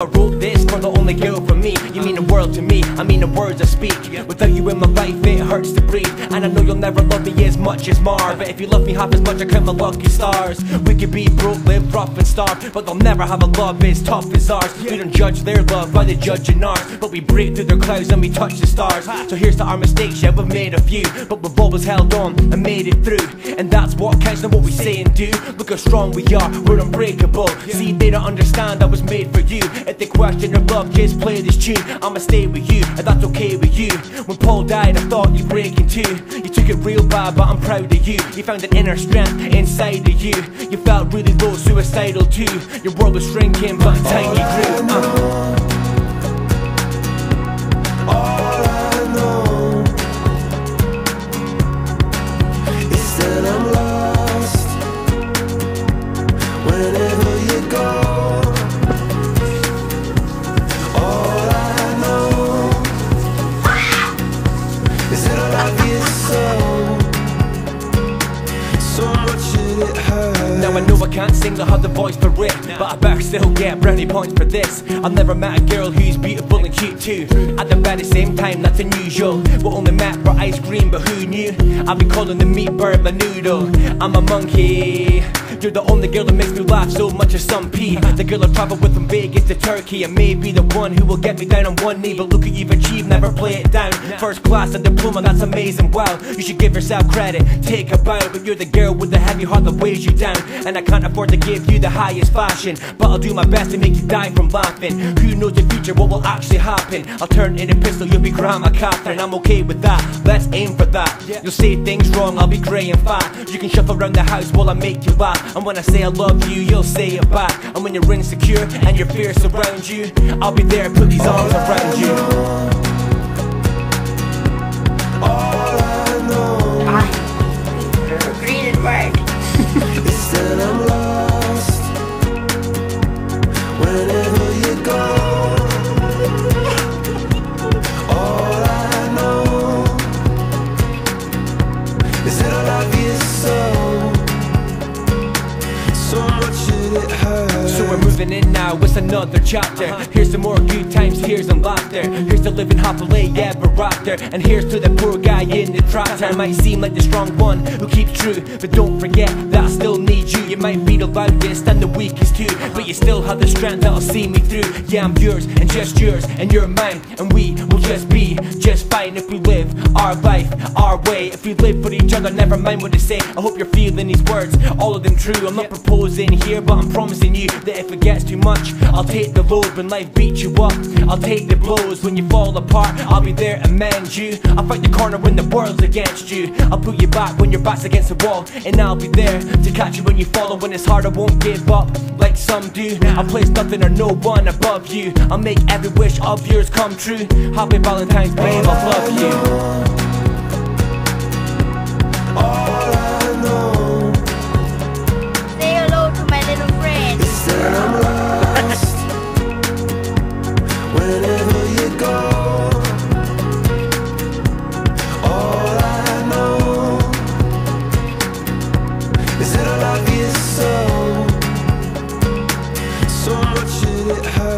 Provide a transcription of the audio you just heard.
I wrote this for the only girl for me. You mean the world to me, I mean the words I speak. Without you in my life it hurts to breathe. And I know you'll never love me as much as Mar But if you love me half as much I count my lucky stars. We could be broke, live rough and starved But they'll never have a love as tough as ours. We don't judge their love by the judging ours. But we break through their clouds and we touch the stars. So here's to our mistakes, yeah we've made a few. But we've always held on and made it through. And that's what counts, not what we say and do. Look how strong we are, we're unbreakable. See they don't understand I was made for you. They question your love, just play this tune. I'ma stay with you, and that's okay with you. When Paul died, I thought you'd break in two. You took it real bad, but I'm proud of you. You found an inner strength inside of you. You felt really low, suicidal too. Your world was shrinking, but oh, in time can't have the voice for rip But I better still get brownie points for this. I've never met a girl who's beautiful and cute too. At the very same time, that's unusual. We only met for ice cream, but who knew? I've been calling the meat bird my noodle. I'm a monkey You're the only girl that makes me laugh so much as some pee. The girl I travel with from Vegas to Turkey And may be the one who will get me down on one knee But look what you've achieved, never play it down. First class and diploma, that's amazing, wow. You should give yourself credit, take a bow But you're the girl with the heavy heart that weighs you down. And I can't afford to give you the highest fashion But I'll do my best to make you die from laughing. Who knows the future, what will actually happen? I'll turn in a pistol, you'll be Grandma Catherine I'm okay with that, let's aim for that. You'll say things wrong, I'll be grey and fat. You can shuffle around the house while I make you laugh And when I say I love you, you'll say it back. And when you're insecure and your fears surround you I'll be there, put these arms around you. All hurts. So we're moving in now, it's another chapter. Uh-huh. Here's some more good times, here's some laughter. Here's to living happily ever after. And here's to the poor guy in the tractor. Might seem like the strong one who keeps true But don't forget that I still need you. You might be the loudest and the weakest too But you still have the strength that'll see me through. Yeah, I'm yours and just yours and you're mine. And we will just be just fine if we live our life our way. If we live for each other, never mind what they say. I hope you're feeling these words, all of them true. I'm not proposing here, but I'm promising you That if it gets too much, I'll take the load When life beats you up, I'll take the blows When you fall apart, I'll be there and mend you. I'll fight the corner when the world's against you. I'll put you back when your back's against the wall And I'll be there to catch you when you fall And when it's hard, I won't give up like some do. I'll place nothing or no one above you. I'll make every wish of yours come true. Happy Valentine's, babe, I love you it hurts.